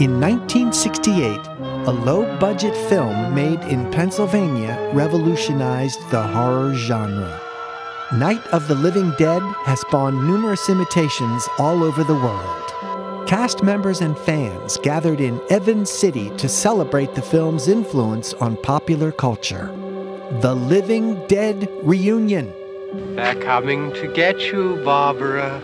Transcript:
In 1968, a low budget film made in Pennsylvania revolutionized the horror genre. Night of the Living Dead has spawned numerous imitations all over the world. Cast members and fans gathered in Evans City to celebrate the film's influence on popular culture. The Living Dead Reunion. They're coming to get you, Barbara.